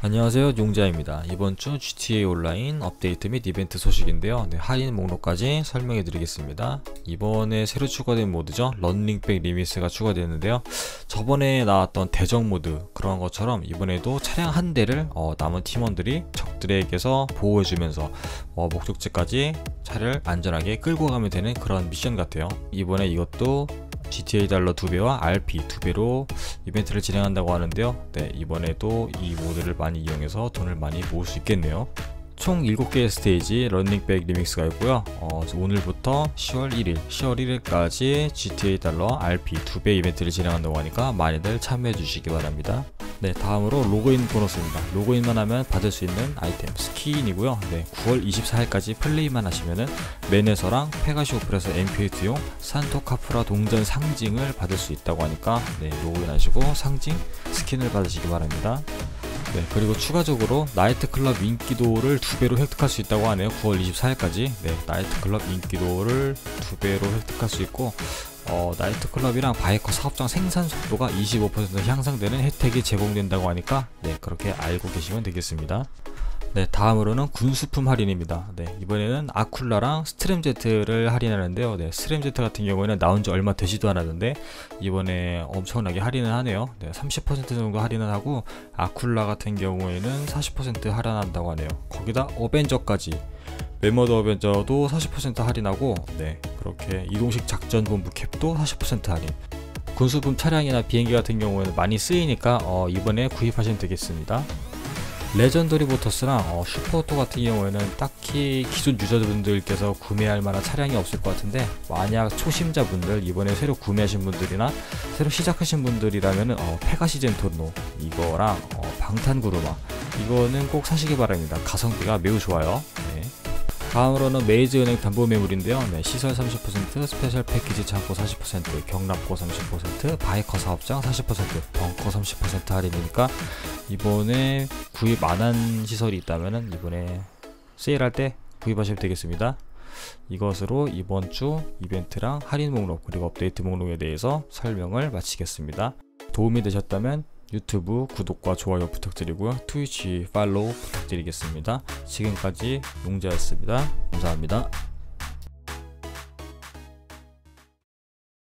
안녕하세요. 용자입니다. 이번 주 GTA 온라인 업데이트 및 이벤트 소식인데요. 네, 할인 목록까지 설명해 드리겠습니다. 이번에 새로 추가된 모드죠. Running Back Remix가 추가되는데요. 저번에 나왔던 대적 모드 그런 것처럼 이번에도 차량 한 대를 어, 남은 팀원들이 적들에게서 보호해주면서 어, 목적지까지 차를 안전하게 끌고 가면 되는 그런 미션 같아요. 이번에 이것도 GTA 달러 2배와 RP 2배로 이벤트를 진행한다고 하는데요. 네, 이번에도 이 모드를 많이 이용해서 돈을 많이 모을 수 있겠네요. 총 7개의 스테이지 Running Back Remix가 있고요. 어, 오늘부터 10월 1일, 10월 1일까지 GTA 달러 RP 2배 이벤트를 진행한다고 하니까 많이들 참여해 주시기 바랍니다. 네, 다음으로 로그인 보너스입니다. 로그인만 하면 받을 수 있는 아이템 스킨이고요. 네, 9월 24일까지 플레이만 하시면은 맨에서랑 페가시오프에서 MP8용 산토 카프라 동전 상징을 받을 수 있다고 하니까 네, 로그인 하시고 상징 스킨을 받으시기 바랍니다. 네, 그리고 추가적으로 나이트클럽 인기도를 두 배로 획득할 수 있다고 하네요. 9월 24일까지. 네, 나이트클럽 인기도를 두 배로 획득할 수 있고, 어, 나이트클럽이랑 바이커 사업장 생산 속도가 25% 향상되는 혜택이 제공된다고 하니까, 네, 그렇게 알고 계시면 되겠습니다. 네, 다음으로는 군수품 할인입니다. 네, 이번에는 아쿨라랑 스크램제트를 할인하는데요. 네, 스크램제트 같은 경우에는 나온 지 얼마 되지도 않았는데 이번에 엄청나게 할인을 하네요. 네, 30% 정도 할인을 하고 아쿨라 같은 경우에는 40% 할인한다고 하네요. 거기다 어벤져까지 맘모스 어벤져도 40% 할인하고 네, 그렇게 이동식 작전 본부 캡도 40% 할인. 군수품 차량이나 비행기 같은 경우에는 많이 쓰이니까 어, 이번에 구입하시면 되겠습니다. 레전더리 모터스랑 어, 슈퍼오토 같은 경우에는 딱히 기존 유저분들께서 구매할 만한 차량이 없을 것 같은데 만약 초심자분들 이번에 새로 구매하신 분들이나 새로 시작하신 분들이라면 어, 페가시 젠토르노 이거랑 어, 방탄구르마 이거는 꼭 사시기 바랍니다 가성비가 매우 좋아요 네. 다음으로는 메이즈은행 담보매물인데요. 네, 시설 30%, 스페셜 패키지 창고 40%, 격납고 30%, 바이커 사업장 40%, 벙커 30% 할인이니까 이번에 구입 안 한 시설이 있다면 이번에 세일할 때 구입하시면 되겠습니다. 이것으로 이번 주 이벤트랑 할인 목록 그리고 업데이트 목록에 대해서 설명을 마치겠습니다. 도움이 되셨다면 유튜브 구독과 좋아요 부탁드리고요. 트위치 팔로우 부탁드리겠습니다. 지금까지 용자였습니다. 감사합니다.